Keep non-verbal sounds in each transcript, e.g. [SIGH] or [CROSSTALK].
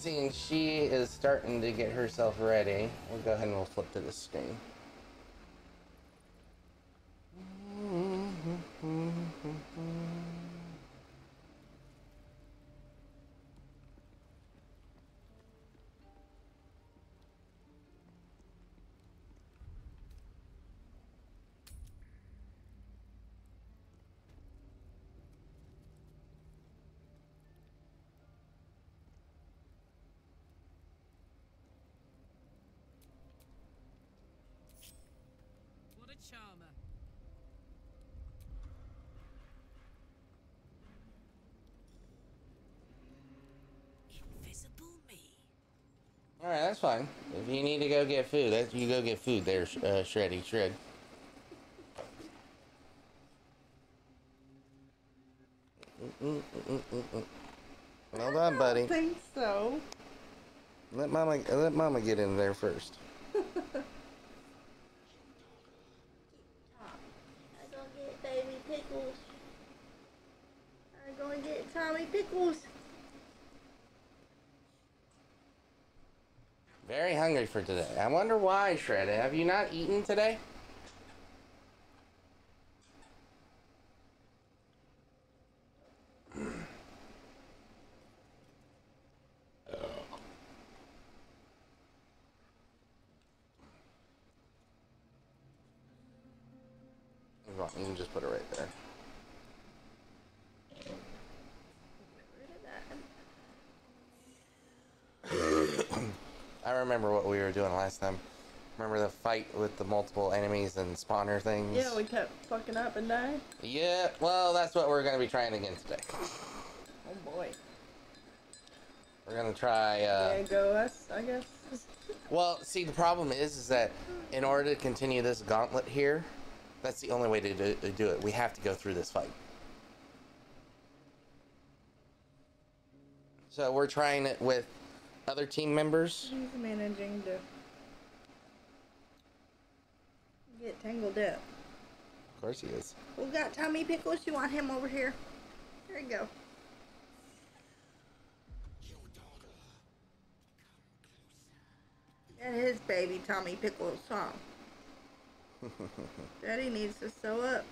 seeing she is starting to get herself ready, we'll go ahead and we'll flip to the screen. [LAUGHS] that's fine. If you need to go get food, that's, you go get food there, uh, Shreddy. Shred. Mm, mm, mm, well done, I buddy. don't think so. Let mama let mama get in there first. [LAUGHS] I go get baby pickles. I go and get Tommy pickles. Very hungry for today. I wonder why, Shreddy. Have you not eaten today? You can just put it right there. [COUGHS] I remember what we were doing last time. Remember the fight with the multiple enemies and spawner things? Yeah, we kept fucking up and dying. Yeah, well, that's what we're going to be trying again today. Oh boy. We're going to try, uh... yeah, go us, I guess. [LAUGHS] Well, see, the problem is, is that in order to continue this gauntlet here, that's the only way to do, to do it. We have to go through this fight. So we're trying it with other team members. He's managing to get tangled up. Of course he is. We got Tommy pickles. You want him over here? Here you go. That is baby Tommy Pickles song. [LAUGHS] Daddy needs to sew up.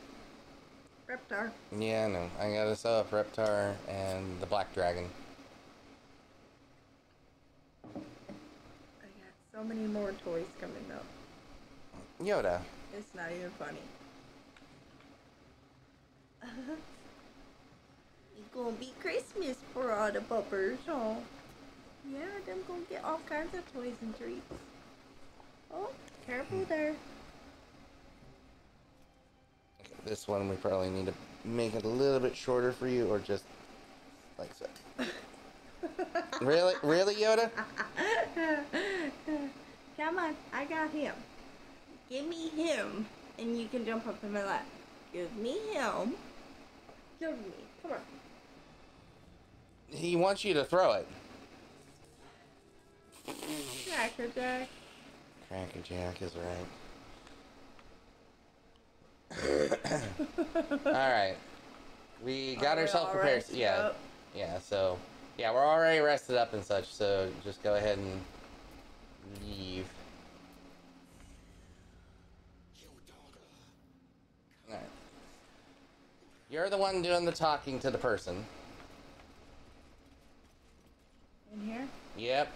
Reptar. Yeah, I know. I gotta sew up Reptar and the Black Dragon. I got so many more toys coming up. Yoda. It's not even funny. [LAUGHS] It's gonna be Christmas for all the puppers. Oh. Yeah, them gonna get all kinds of toys and treats. Oh, careful hmm. there. Okay, this one we probably need to make it a little bit shorter for you, or just like so. [LAUGHS] really, really, Yoda? [LAUGHS] Come on, I got him. Give me him, and you can jump up in my lap. Give me him. Give me. Come on. He wants you to throw it. Cracker Jack. Cracker Jack is right. [COUGHS] all right, we got ourselves prepared. Yeah, up? yeah. So yeah, we're already rested up and such. So just go ahead and leave. All right. You're the one doing the talking to the person. In here? Yep.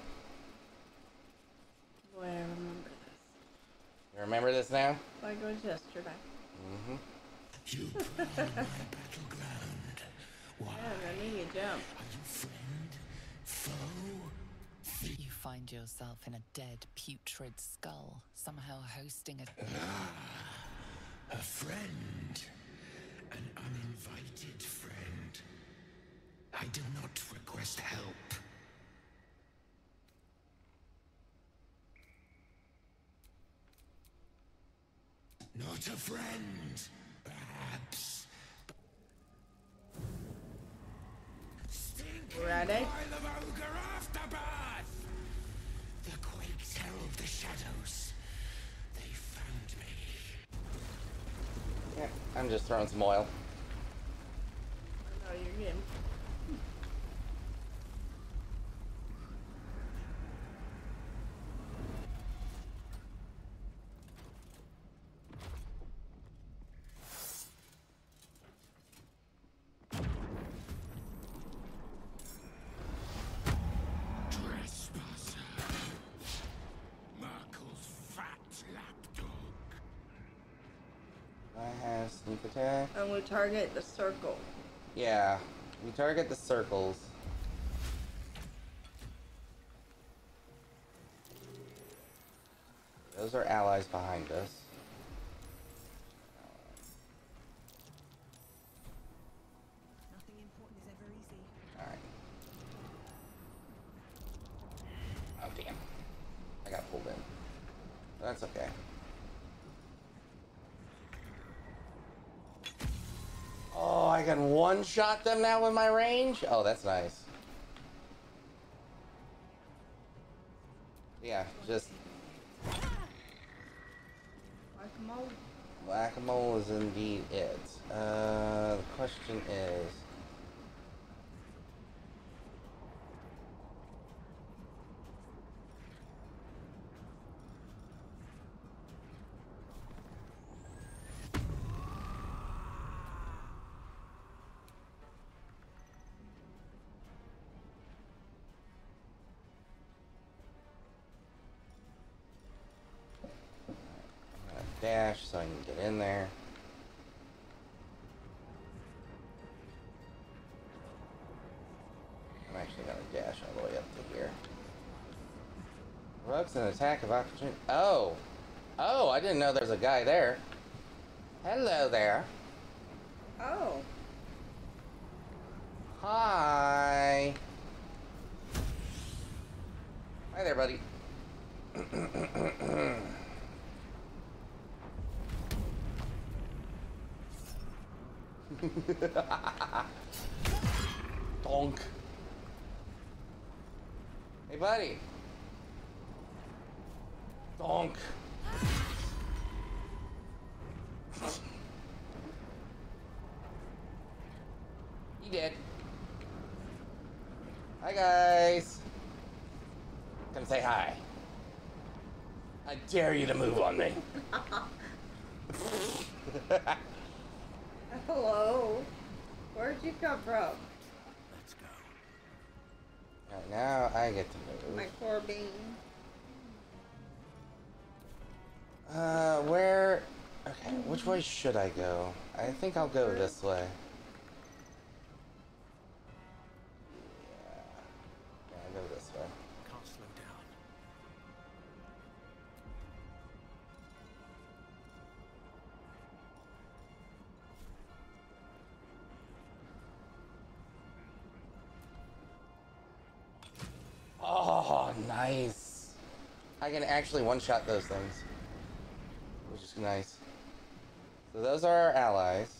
Boy, I remember this. You remember this now? Like it was yesterday. Mm-hmm. You [LAUGHS] battleground. Why? Yeah, I need you jump. Are you friend? Foe? You find yourself in a dead, putrid skull, somehow hosting a. Ah, A friend. An uninvited friend. I do not request help. Not a friend, perhaps. Stinking Ready? Isle of Ogre Aftermath! The quakes herald the shadows. They found me. Yeah, I'm just throwing some oil. You're getting. Sneak attack. And we target the circle. Yeah, we target the circles. Those are allies behind us. Nothing important is ever easy. Alright. Oh, damn. I got pulled in. That's okay. Can one-shot them now with my range? Oh, that's nice. Dash so I can get in there. I'm actually gonna dash all the way up to here. Rocks an attack of opportunity. Oh! Oh, I didn't know there was a guy there. Hello there. Oh. Hi. Hi there, buddy. [CLEARS THROAT] [LAUGHS] Donk. Hey, buddy. Donk. He did. Hi, guys. Come say hi. I dare you to move on me. [LAUGHS] Hello. Where'd you come from? Let's go. Alright, now I get to move. My core being. Uh, where? Okay, which way should I go? I think I'll go this way. Nice. I can actually one-shot those things. Which is nice. So those are our allies.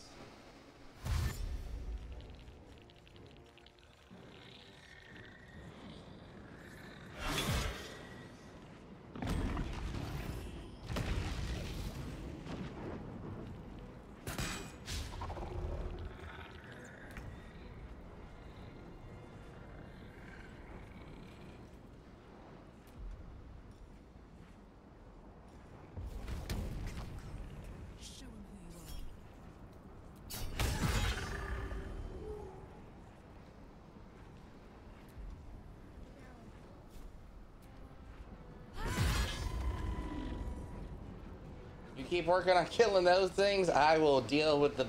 Keep working on killing those things, I will deal with the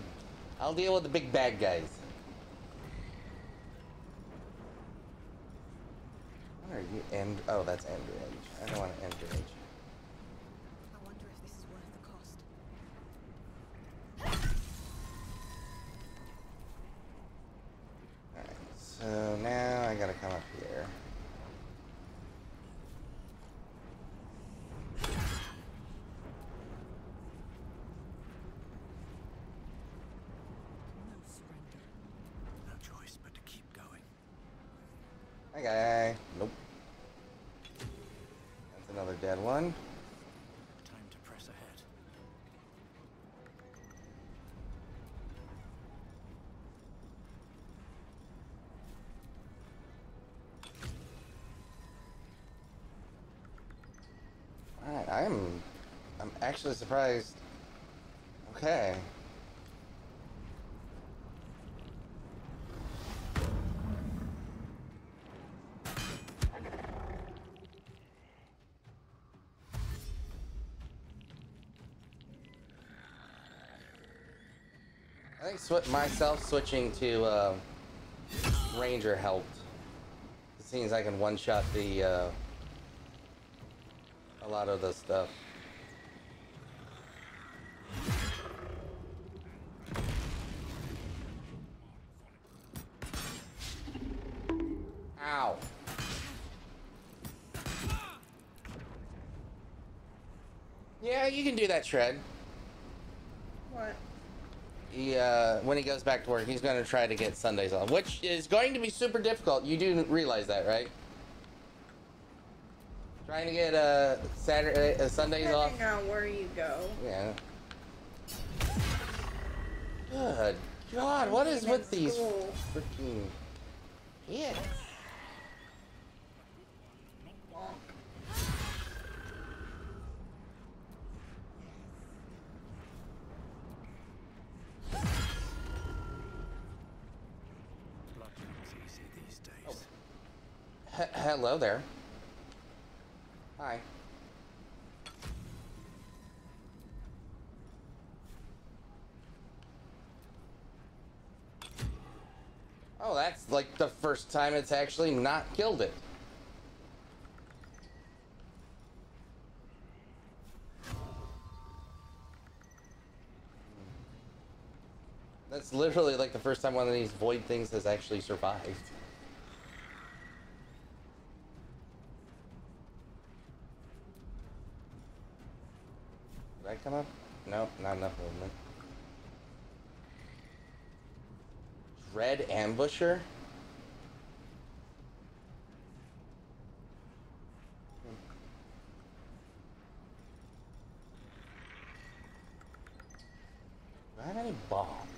I'll deal with the big bad guys. What are you end oh that's end range. I don't want to end range. I wonder if this is worth the cost. Alright, so now I gotta come up here. No surrender. No choice but to keep going. Hi guy. Nope. That's another dead one. Time to press ahead. Alright, I'm I'm actually surprised. Okay. I think sw- myself switching to uh, Ranger helped. It seems I can one-shot the uh, a lot of the stuff. Ow. Yeah, you can do that, Shred. He, uh, when he goes back to work, he's going to try to get Sundays off, which is going to be super difficult. You do realize that, right? Trying to get uh, Saturday, uh, Sundays off. Depending on where you go. Yeah. Good God, what is with these freaking kids? H- hello there. Hi. Oh, that's like the first time it's actually not killed it. That's literally like the first time one of these void things has actually survived. Ambusher? Do I have any bombs?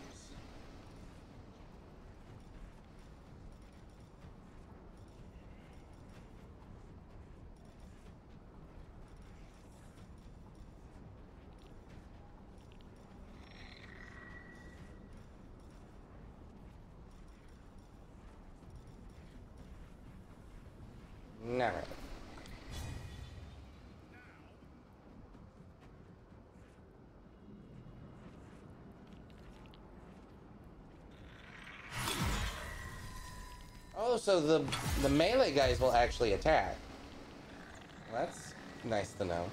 Never. Oh, so the the melee guys will actually attack. Well, that's nice to know.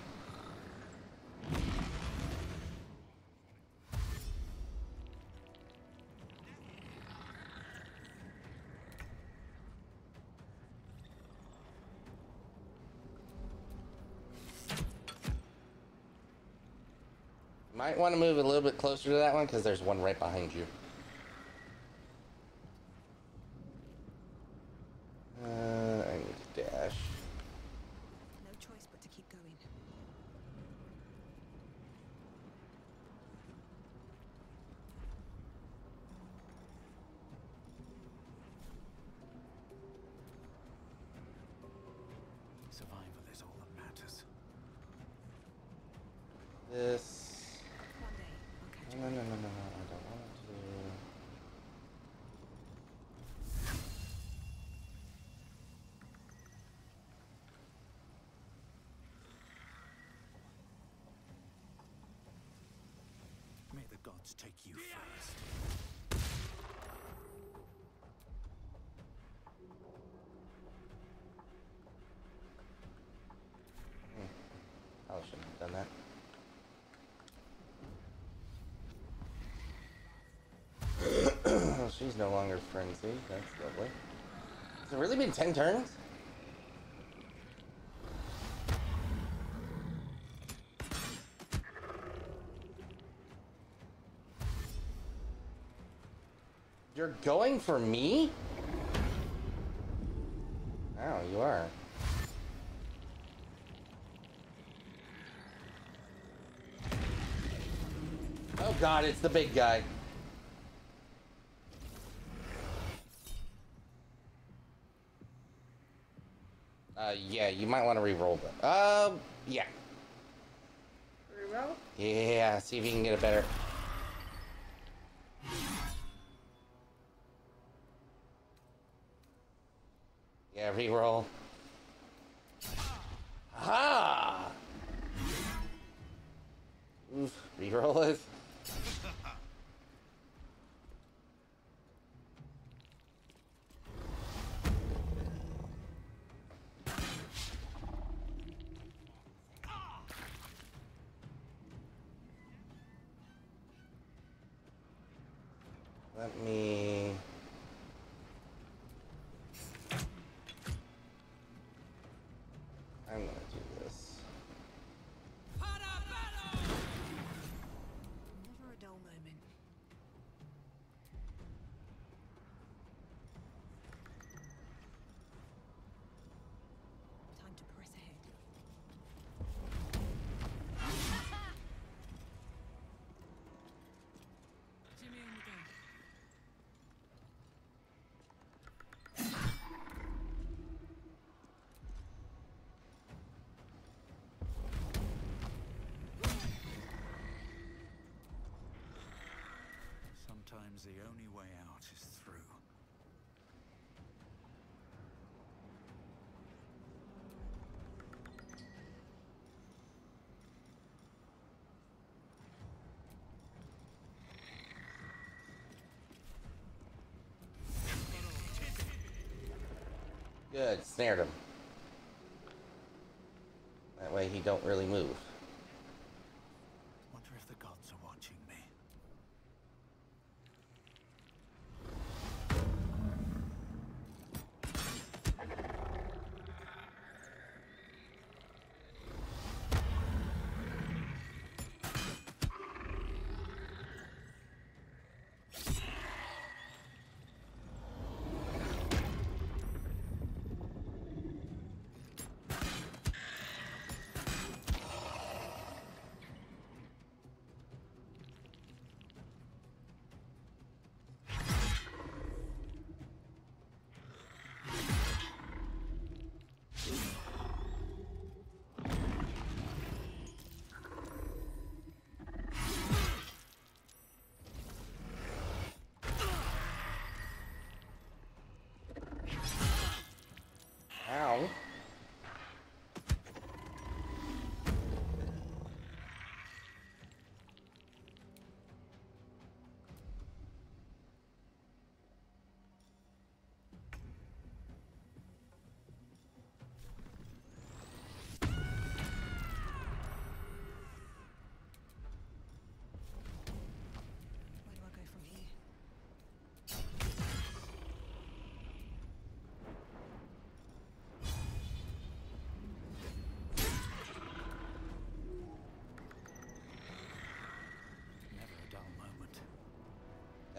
Might want to move a little bit closer to that one because there's one right behind you. Gods take you first. Hmm. Probably shouldn't have done that. [COUGHS] She's no longer frenzy. That's lovely. Has it really been 10 turns? Going for me? Oh, you are. Oh god, it's the big guy. Uh, yeah, you might want to re-roll that. Um, yeah. Reroll? Yeah, see if you can get a better... Yeah, re-roll. Ha! Ah! Oof, it. Sometimes the only way out is through. Good, snared him. That way he don't really move.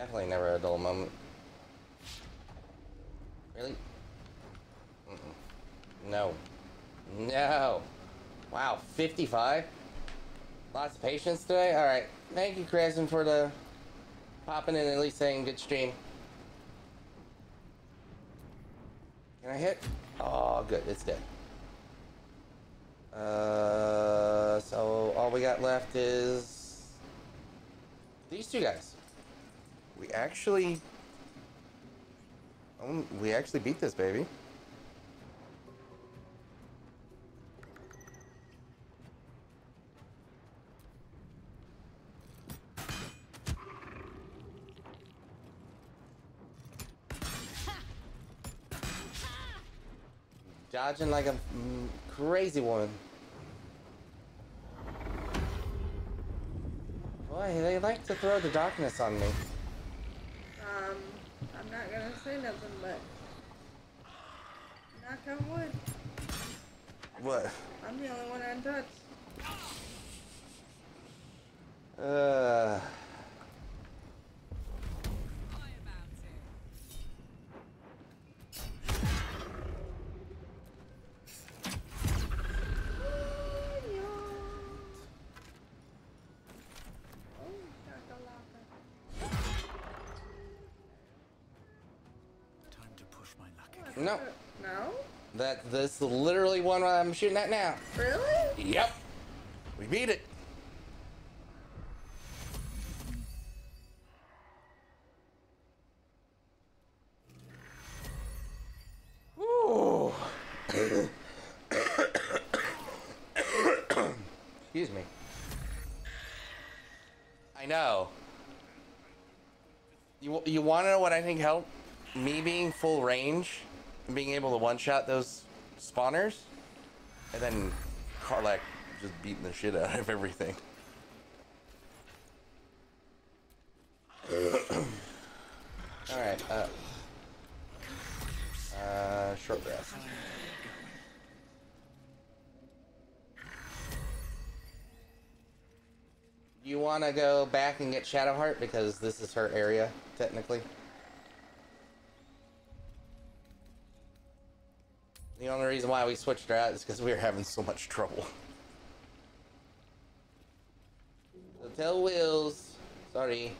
Definitely never a dull moment. Really? Mm-mm. No. No. Wow, 55? Lots of patience today? Alright. Thank you, Kristen, for the popping in and at least saying good stream. Can I hit? Oh, good. It's dead. Uh, so all we got left is these two guys. We actually, um, we actually beat this baby. Dodging like a crazy woman. Boy, they like to throw the darkness on me. Um, I'm not gonna say nothing, but knock on wood. What? I'm the only one untouched. Uh. No. No? That this is literally one I'm shooting at now. Really? Yep. We beat it. Ooh. Excuse me. I know. You you want to know what I think helped me being full range being able to one shot those spawners, and then Karlach just beating the shit out of everything. [COUGHS] Alright, uh. Uh, short rest. You want to go back and get Shadowheart because this is her area, technically. Reason why we switched her out is because we were having so much trouble. So tell Wills. Sorry.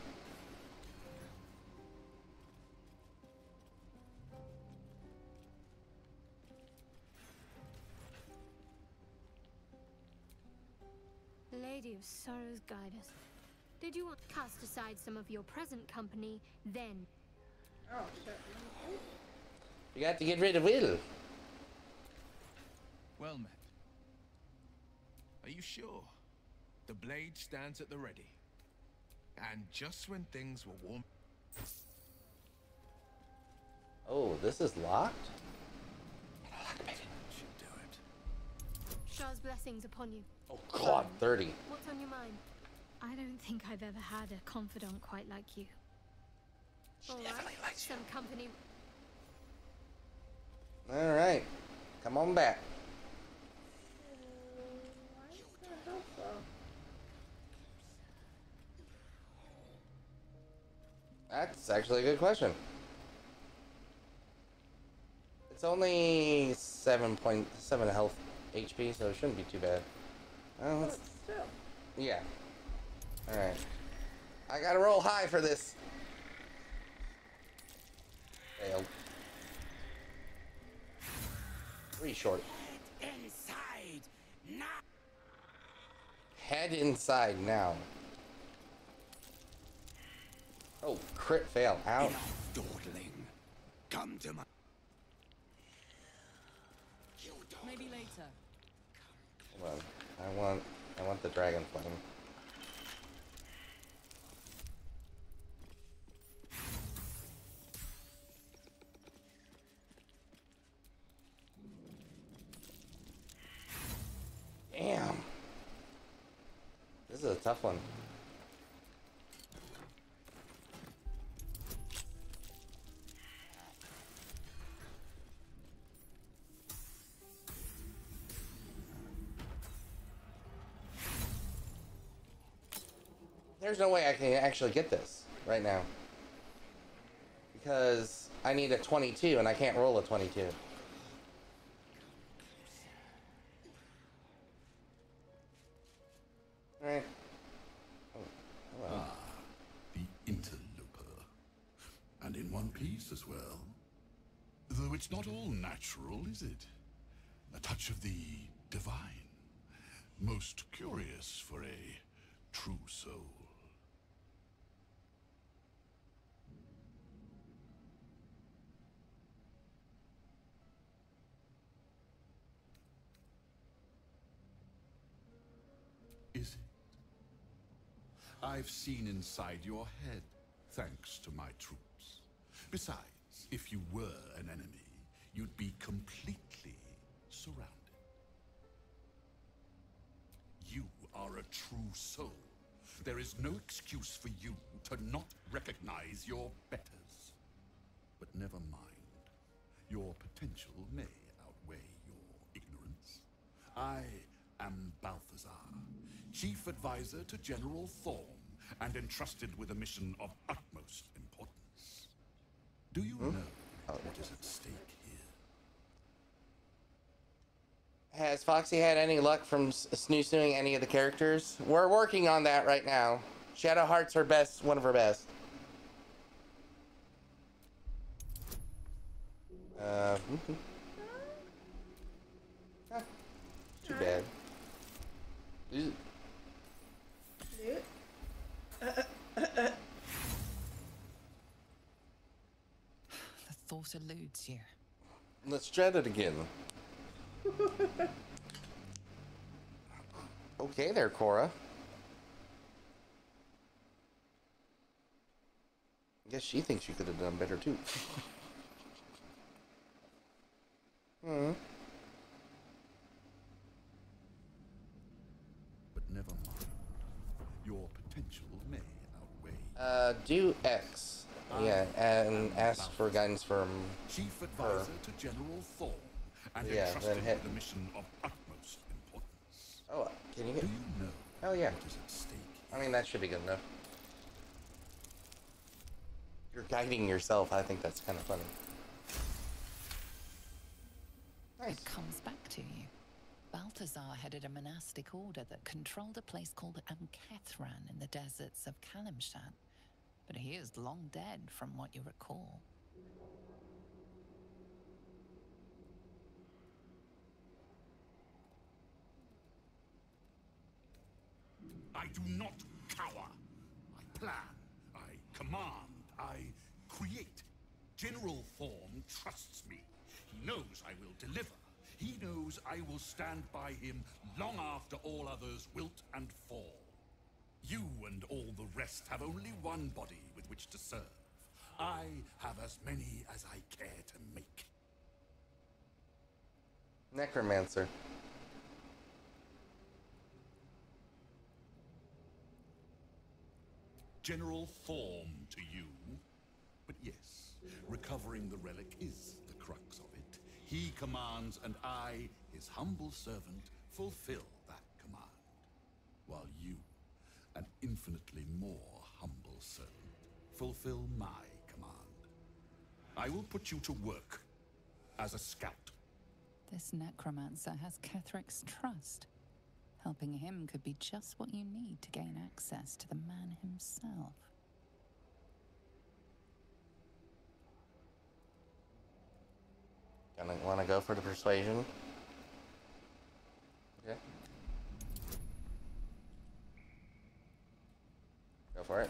Lady of Sorrows, guide us. Did you want to cast aside some of your present company, then Oh shit. You got to get rid of Wyll. Well met. Are you sure? The blade stands at the ready. And just when things were warm. Oh, this is locked? Should do it. Shar's blessings upon you. Oh god, 30. What's on your mind? I don't think I've ever had a confidant quite like you. All right, definitely likes you. some company. Alright. Come on back. Why is that helpful? That's actually a good question. It's only 7.7 health HP, so it shouldn't be too bad. Oh, But let's, yeah. Alright. I gotta roll high for this. Failed. Three short. Head Inside! Now! Head inside now. Oh, crit fail. Out. Enough dawdling. Come to my. You. Maybe later. Hold on. I want I want the dragon flame. Damn. This is a tough one. There's no way I can actually get this right now. Because I need a 22 and I can't roll a 22. Alright. Oh, hello. Ah, the interloper. And in one piece as well. Though it's not all natural, is it? A touch of the divine. Most curious for a true soul. Is it? I've seen inside your head, thanks to my troops. Besides, if you were an enemy, you'd be completely surrounded. You are a true soul. There is no excuse for you to not recognize your betters. But never mind. Your potential may outweigh your ignorance. I am Balthazar, Chief Advisor to General Thorm, and entrusted with a mission of utmost importance. Do you know what is at stake here? Has Foxy had any luck from s- snoozing any of the characters? We're working on that right now. Shadowheart's her best, one of her best. Uh, mhm. Huh. Too bad. Ew. Dude. The eludes you. Let's try it again. okay there, Cora. I Guess she thinks you could have done better too. [LAUGHS] hmm. But never mind. Your potential may outweigh. Uh, do X. Yeah, and ask for guidance from. Chief advisor to General Thorm, and Yeah, entrusted then hit- with a mission of utmost importance. Oh, uh, can you Do you know Hell yeah. what is at stake? I mean, that should be good enough. You're guiding yourself. I think that's kind of funny. Nice. It comes back to you. Balthazar headed a monastic order that controlled a place called Amkethran in the deserts of Kalimshan. But he is long dead, from what you recall. I do not cower. I plan. I command. I create. General Thorm trusts me. He knows I will deliver. He knows I will stand by him long after all others wilt and fall. You and all the rest have only one body with which to serve. I have as many as I care to make. Necromancer. General Thorm to you. But yes, recovering the relic is the crux of it. He commands, and I, his humble servant, fulfill that command. While you, an infinitely more humble servant, fulfill my command. I will put you to work as a scout. This necromancer has Ketheric's trust. Helping him could be just what you need to gain access to the man himself. Gonna want to go for the persuasion. Okay. Go for it.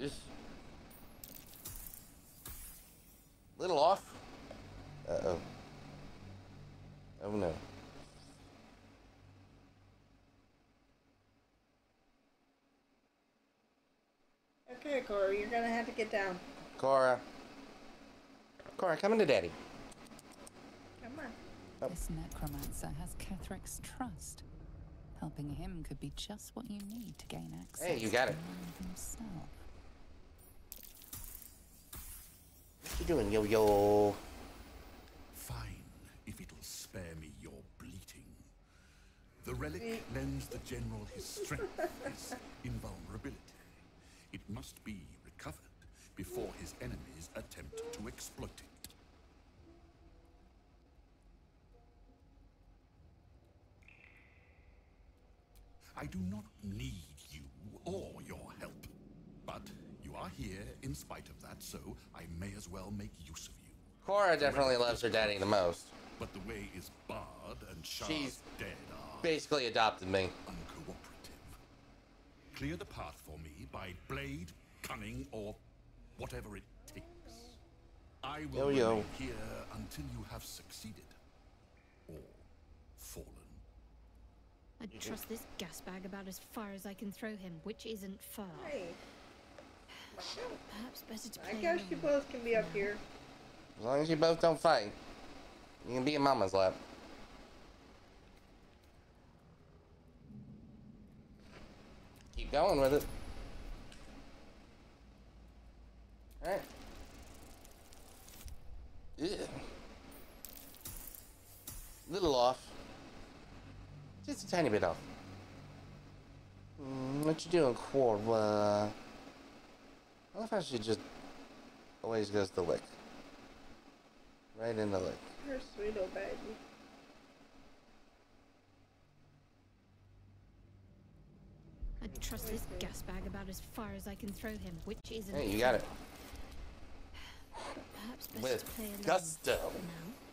Just little off. Uh oh. Oh no. Okay, Cora, you're gonna have to get down. Cora. Cora, come into daddy. Come on. Oh. This necromancer has Ketheric's trust. Helping him could be just what you need to gain access Hey, you got to it. the man himself. What you doing, yo yo? Fine, if it'll spare me your bleating. The relic lends the general his strength, his [LAUGHS] invulnerability. It must be recovered before his enemies attempt to exploit it. I do not need you or your help. But you are here in spite of that, so I may as well make use of you. Cora definitely loves her daddy the most. But the way is barred and She's dead are Basically adopted me. uncooperative. Clear the path for me by blade, cunning, or whatever it takes. I will Yo, yo. here until you have succeeded. Or fallen. I'd mm-hmm. trust this gas bag about as far as I can throw him, which isn't far. Hey. Perhaps better to play I guess you both can be up here. As long as you both don't fight, you can be in mama's lap. Keep going with it. Alright. Ugh. Little off. Just a tiny bit off. Mm, what you doing, Cora? I love how she just always goes to lick. Right in the lick. You're a sweet old baby. I'd trust this gas bag about as far as I can throw him, which isn't Hey, you got it. Perhaps best With to play gusto. now.